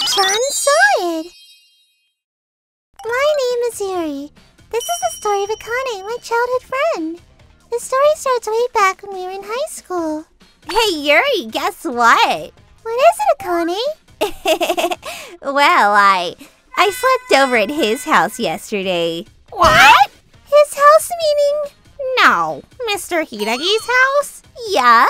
Saw it! My name is Yuri. This is the story of Akane, my childhood friend. The story starts way back when we were in high school. Hey, Yuri, guess what? What is it, Akane? well, I I slept over at his house yesterday. What? His house meaning? No, Mr. Hidagi's house? Yeah.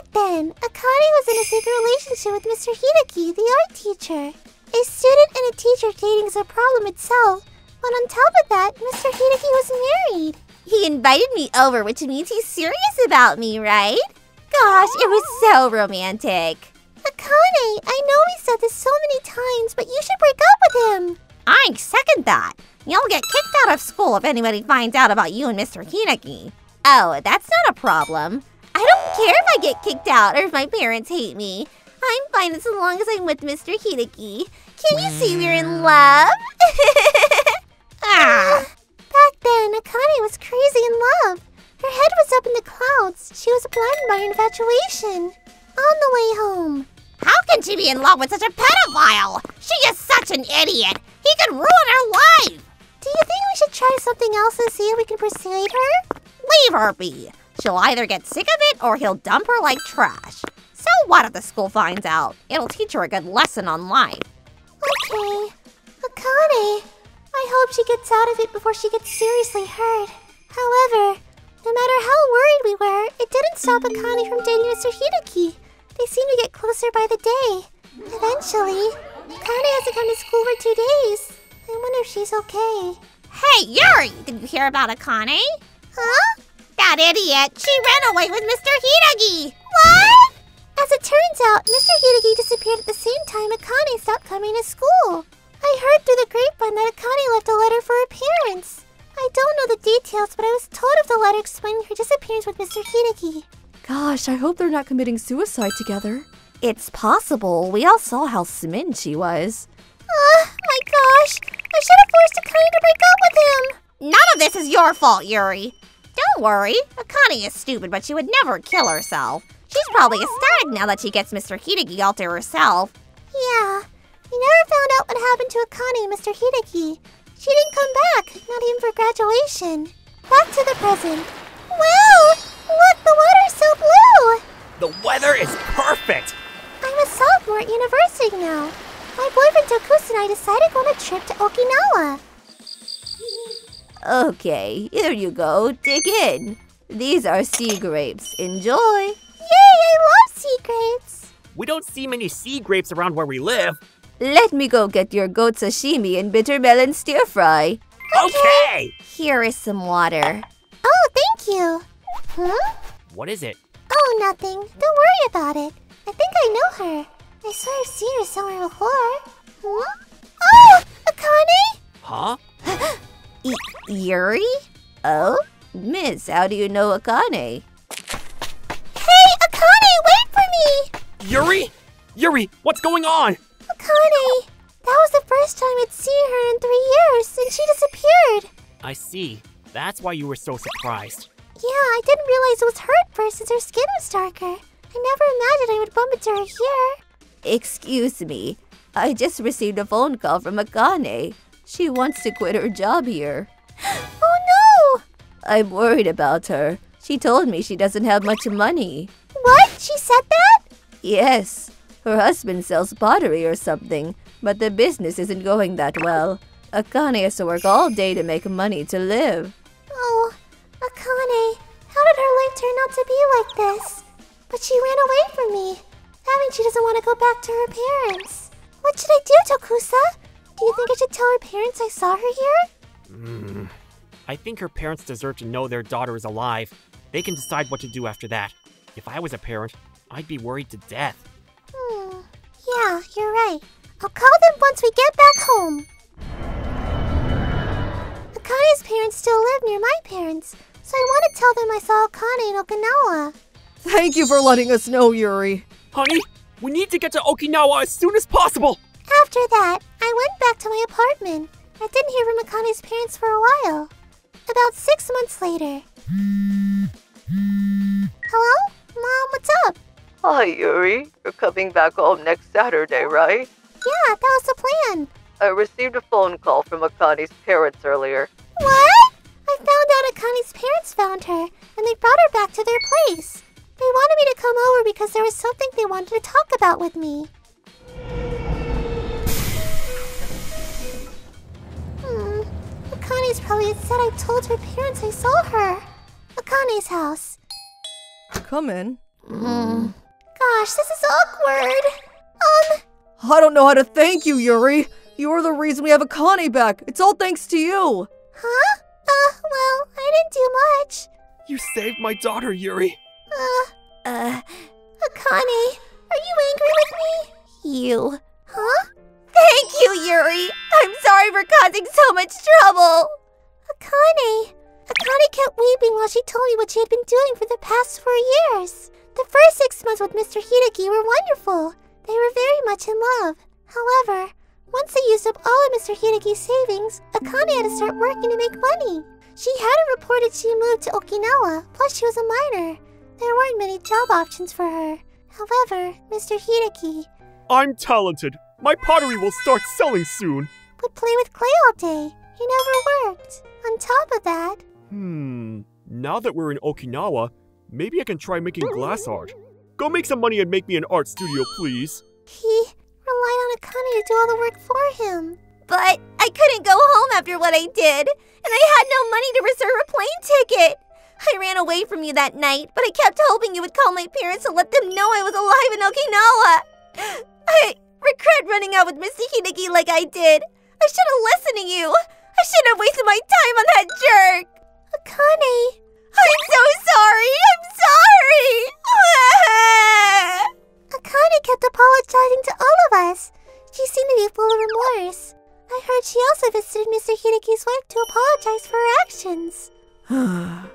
Back then, Akane was in a secret relationship with Mr. Hidaki, the art teacher. A student and a teacher dating is a problem itself, but on top of that, Mr. Hidaki was married. He invited me over, which means he's serious about me, right? Gosh, it was so romantic. Akane, I know we said this so many times, but you should break up with him. I second that. You'll get kicked out of school if anybody finds out about you and Mr. Hidaki. Oh, that's not a problem. I don't care if I get kicked out or if my parents hate me. I'm fine as long as I'm with Mr. Hidaki. Can you see we're in love? ah. Back then, Akane was crazy in love. Her head was up in the clouds. She was blinded by her infatuation. On the way home. How can she be in love with such a pedophile? She is such an idiot. He could ruin her life. Do you think we should try something else and see if we can persuade her? Leave her be. She'll either get sick of it or he'll dump her like trash. So what if the school finds out? It'll teach her a good lesson on life. Okay. Akane, I hope she gets out of it before she gets seriously hurt. However, no matter how worried we were, it didn't stop Akane from dating Mr. Hidaki. They seem to get closer by the day. Eventually, Akane hasn't come to school for two days. I wonder if she's okay. Hey, Yuri! Did you hear about Akane? Huh? That idiot! She ran away with Mr. Hidaki! What? As it turns out, Mr. Hidaki disappeared at the same time Akane stopped coming to school. I heard through the grapevine that Akane left a letter for her parents. I don't know the details, but I was told of the letter explaining her disappearance with Mr. Hidaki. Gosh, I hope they're not committing suicide together. It's possible. We all saw how smitten she was. Uh, my gosh. I should have forced Akane to break up with him. None of this is your fault, Yuri. Don't worry. Akane is stupid, but she would never kill herself. She's probably ecstatic now that she gets Mr. Hidaki all to herself. Yeah. We never found out what happened to Akane Mr. Hidaki. She didn't come back, not even for graduation. Back to the present. Wow! Look, the water's so blue! The weather is perfect! I'm a sophomore at university now. My boyfriend Tokusa and I decided to go on a trip to Okinawa. Okay, here you go. Dig in. These are sea grapes. Enjoy. Yay, I love sea grapes. We don't see many sea grapes around where we live. Let me go get your goat sashimi and bitter melon stir fry. Okay. Here is some water. Oh, thank you. Huh? What is it? Oh, nothing. Don't worry about it. I think I know her. I swear I've seen her somewhere before. Huh? Oh, Akane? Huh? Yuri? Oh? Miss, how do you know Akane? Hey, Akane, wait for me! Yuri? Yuri, what's going on? Akane, that was the first time I'd seen her in three years, and she disappeared. I see. That's why you were so surprised. Yeah, I didn't realize it was her at first since her skin was darker. I never imagined I would bump into her here. Excuse me. I just received a phone call from Akane. She wants to quit her job here. oh no! I'm worried about her. She told me she doesn't have much money. What? She said that? Yes. Her husband sells pottery or something, but the business isn't going that well. Akane has to work all day to make money to live. Oh, Akane, how did her life turn out to be like this? But she ran away from me. That means she doesn't want to go back to her parents. What should I do, Tokusa? Do you think I should tell her parents I saw her here? Hmm. I think her parents deserve to know their daughter is alive. They can decide what to do after that. If I was a parent, I'd be worried to death. Hmm. Yeah, you're right. I'll call them once we get back home. Akane's parents still live near my parents, so I want to tell them I saw Akane in Okinawa. Thank you for letting us know, Yuri. Honey, we need to get to Okinawa as soon as possible. After that, I went back to my apartment. I didn't hear from Akane's parents for a while. About six months later. Hello? Mom, what's up? Hi, Yuri. You're coming back home next Saturday, right? Yeah, that was the plan. I received a phone call from Akane's parents earlier. What? I found out Akane's parents found her, and they brought her back to their place. They wanted me to come over because there was something they wanted to talk about with me. Akane's probably upset I told her parents I saw her. Akane's house. Come in. Gosh, this is awkward. Um, I don't know how to thank you, Yuri. You're the reason we have Akane back. It's all thanks to you. huh? Uh, well, I didn't do much. You saved my daughter, Yuri. Uh, Uh, Akane, are you angry with me? you. For causing so much trouble. Akane! Akane kept weeping while she told me what she had been doing for the past four years. The first six months with Mr. Hideki were wonderful. They were very much in love. However, once they used up all of Mr. Hideki's savings, Akane had to start working to make money. She hadn't reported she moved to Okinawa, plus she was a minor. There weren't many job options for her. However, Mr. Hideki I'm talented. My pottery will start selling soon. Would play with clay all day. He never worked. On top of that, Hmm. Now that we're in Okinawa, maybe I can try making glass art. Go make some money and make me an art studio, please. He relied on Akane to do all the work for him. But I couldn't go home after what I did, and I had no money to reserve a plane ticket. I ran away from you that night, but I kept hoping you would call my parents and let them know I was alive in Okinawa. I regret running out with Mr. Hideki like I did. I should have listened to you. I shouldn't have wasted my time on that jerk. Akane, I'm so sorry. I'm sorry. Akane kept apologizing to all of us. She seemed to be full of remorse. I heard she also visited Mr. Hideki's wife to apologize for her actions.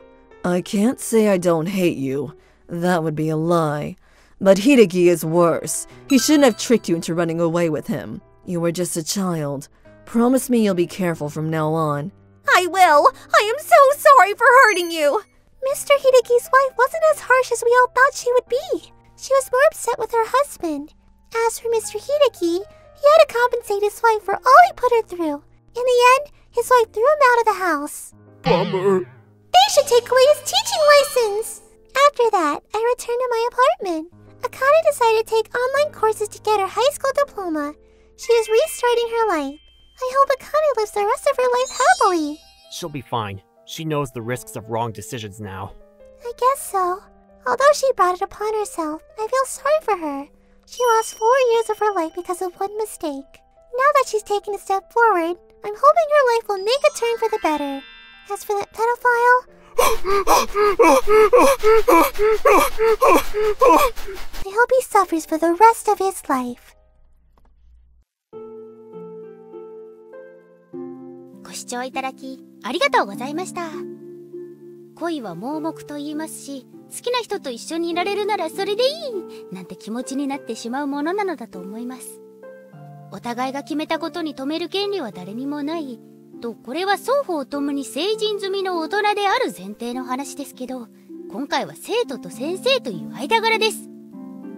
I can't say I don't hate you. That would be a lie. But Hideki is worse. He shouldn't have tricked you into running away with him. You were just a child. Promise me you'll be careful from now on. I will. I am so sorry for hurting you. Mr. Hideki's wife wasn't as harsh as we all thought she would be. She was more upset with her husband. As for Mr. Hideki, he had to compensate his wife for all he put her through. In the end, his wife threw him out of the house. Bummer. They should take away his teaching license. After that, I returned to my apartment. Akane decided to take online courses to get her high school diploma. She is restarting her life. I hope Akane lives the rest of her life happily. She'll be fine. She knows the risks of wrong decisions now. I guess so. Although she brought it upon herself, I feel sorry for her. She lost four years of her life because of one mistake. Now that she's taken a step forward, I'm hoping her life will make a turn for the better. As for that pedophile, I hope he suffers for the rest of his life. 視聴いただきありがとうございました。恋は盲目と言いますし好きな人と一緒にいられるならそれでいいなんて気持ちになってしまうものなのだと思います。お互いが決めたことに止める権利は誰にもないとこれは双方ともに成人済みの大人である前提の話ですけど今回は生徒と先生という間柄です。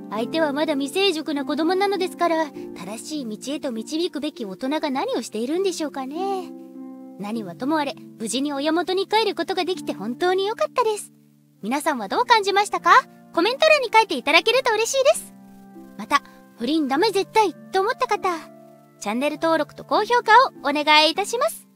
相手はまだ未成熟な子供なのですから正しい道へと導くべき大人が何をしているんでしょうかね。何はともあれ無事に親元に帰ることができて本当に良かったです。皆さんはどう感じましたか？コメント欄に書いていただけると嬉しいです。また不倫ダメ絶対と思った方チャンネル登録と高評価をお願いいたします。